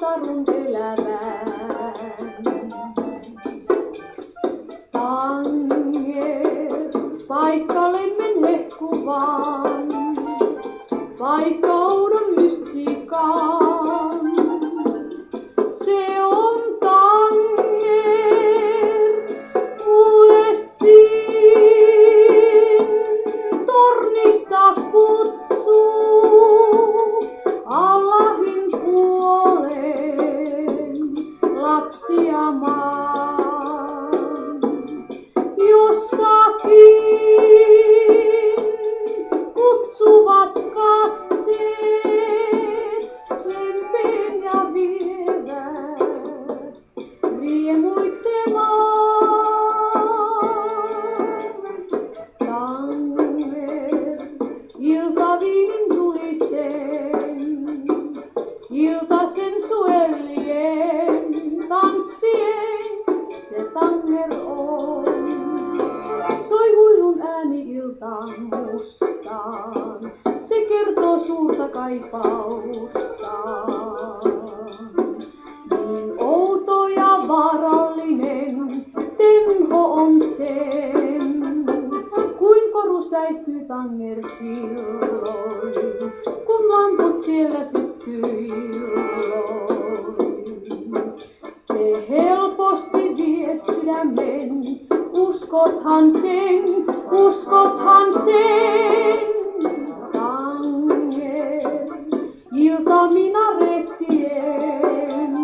tarun elävän. Tanger, paikallemme hehkuvaan, vaikka oudon mystiikan. Se on tanger, luetsin, tornista kutsuu, tulisen, iltasen suellien tanssien se tanger on. Soi huilun ääni iltaan mustaan, se kertoo suurta kaipaustaan. Säihtyy tanger silloin, kun lamput siellä syttyy illoin. Se helposti vie sydämen, uskothan sen, uskothan sen. Tanger, ilta minarettien,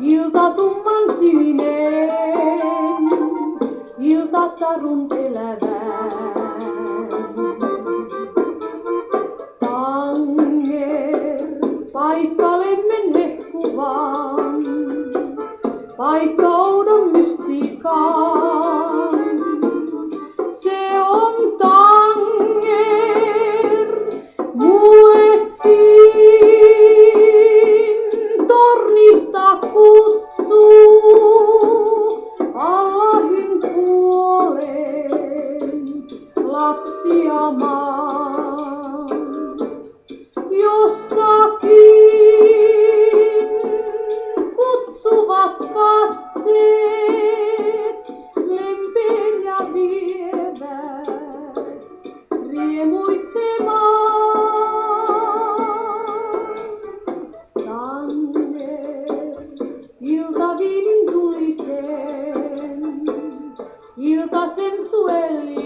ilta tumman sininen, ilta tarun elävän. Tanger, paikka lemmen hehkuvaan, paikka oudon mystiikan. Se on tanger, muetsin, tornista kutsuu, Allahin puoleen lapsia maan. Jossakin minutos en suelo.